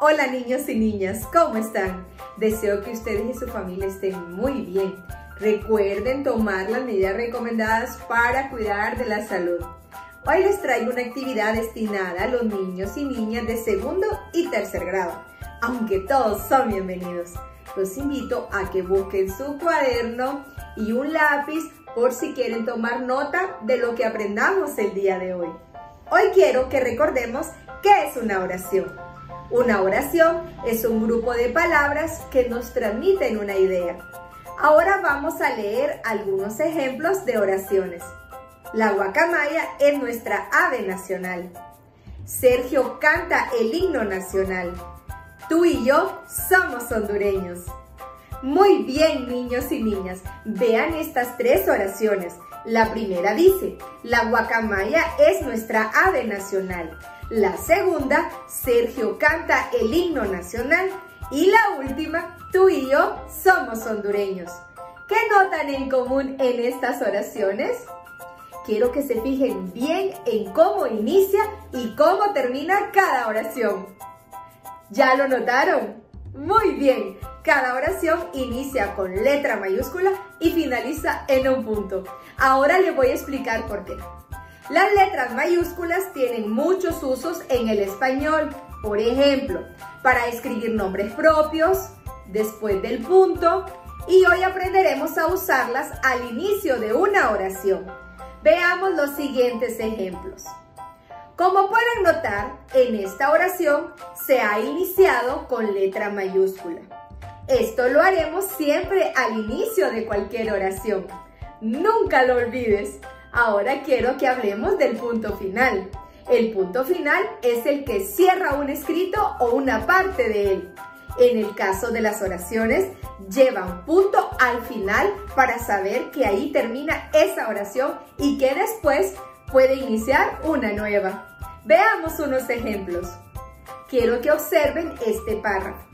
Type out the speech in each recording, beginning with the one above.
Hola niños y niñas, ¿cómo están? Deseo que ustedes y su familia estén muy bien. Recuerden tomar las medidas recomendadas para cuidar de la salud. Hoy les traigo una actividad destinada a los niños y niñas de segundo y tercer grado, aunque todos son bienvenidos. Los invito a que busquen su cuaderno y un lápiz por si quieren tomar nota de lo que aprendamos el día de hoy. Hoy quiero que recordemos qué es una oración. Una oración es un grupo de palabras que nos transmiten una idea. Ahora vamos a leer algunos ejemplos de oraciones. La guacamaya es nuestra ave nacional. Sergio canta el himno nacional. Tú y yo somos hondureños. Muy bien, niños y niñas, vean estas tres oraciones. La primera dice, la guacamaya es nuestra ave nacional. La segunda, Sergio canta el himno nacional. Y la última, tú y yo somos hondureños. ¿Qué notan en común en estas oraciones? Quiero que se fijen bien en cómo inicia y cómo termina cada oración. ¿Ya lo notaron? Muy bien, cada oración inicia con letra mayúscula y finaliza en un punto. Ahora les voy a explicar por qué. Las letras mayúsculas tienen muchos usos en el español. Por ejemplo, para escribir nombres propios, después del punto, y hoy aprenderemos a usarlas al inicio de una oración. Veamos los siguientes ejemplos. Como pueden notar, en esta oración se ha iniciado con letra mayúscula. Esto lo haremos siempre al inicio de cualquier oración. Nunca lo olvides. Ahora quiero que hablemos del punto final. El punto final es el que cierra un escrito o una parte de él. En el caso de las oraciones, lleva un punto al final para saber que ahí termina esa oración y que después puede iniciar una nueva. Veamos unos ejemplos. Quiero que observen este párrafo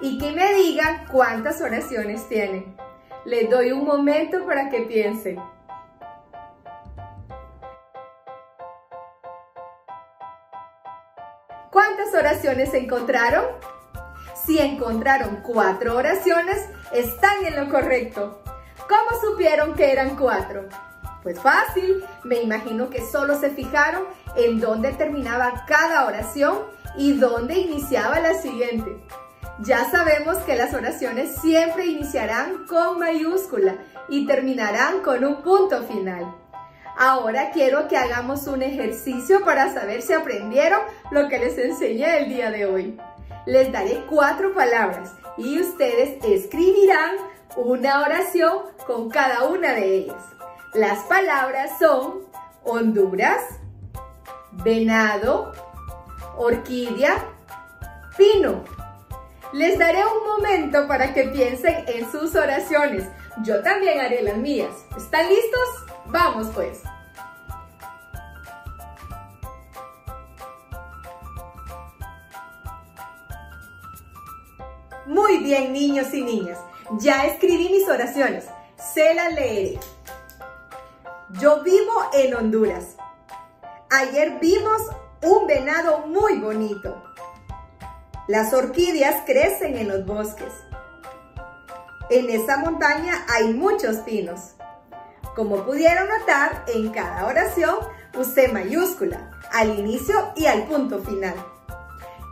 y que me digan cuántas oraciones tienen. Les doy un momento para que piensen. ¿Cuántas oraciones encontraron? Si encontraron cuatro oraciones, están en lo correcto. ¿Cómo supieron que eran cuatro? Pues fácil, me imagino que solo se fijaron en dónde terminaba cada oración y dónde iniciaba la siguiente. Ya sabemos que las oraciones siempre iniciarán con mayúscula y terminarán con un punto final. Ahora quiero que hagamos un ejercicio para saber si aprendieron lo que les enseñé el día de hoy. Les daré cuatro palabras y ustedes escribirán una oración con cada una de ellas. Las palabras son Honduras, venado, orquídea, pino. Les daré un momento para que piensen en sus oraciones. Yo también haré las mías. ¿Están listos? Vamos pues. Muy bien, niños y niñas. Ya escribí mis oraciones. Se las leeré. Yo vivo en Honduras. Ayer vimos un venado muy bonito. Las orquídeas crecen en los bosques. En esa montaña hay muchos pinos. Como pudieron notar, en cada oración usé mayúscula, al inicio y al punto final.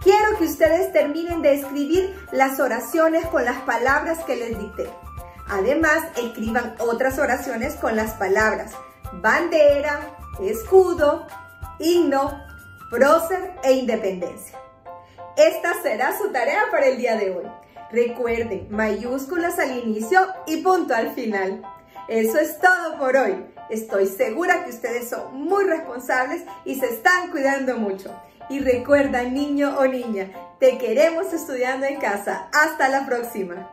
Quiero que ustedes terminen de escribir las oraciones con las palabras que les dicté. Además, escriban otras oraciones con las palabras bandera, escudo, himno, prócer e independencia. Esta será su tarea para el día de hoy. Recuerden, mayúsculas al inicio y punto al final. Eso es todo por hoy. Estoy segura que ustedes son muy responsables y se están cuidando mucho. Y recuerda, niño o niña, te queremos estudiando en casa. Hasta la próxima.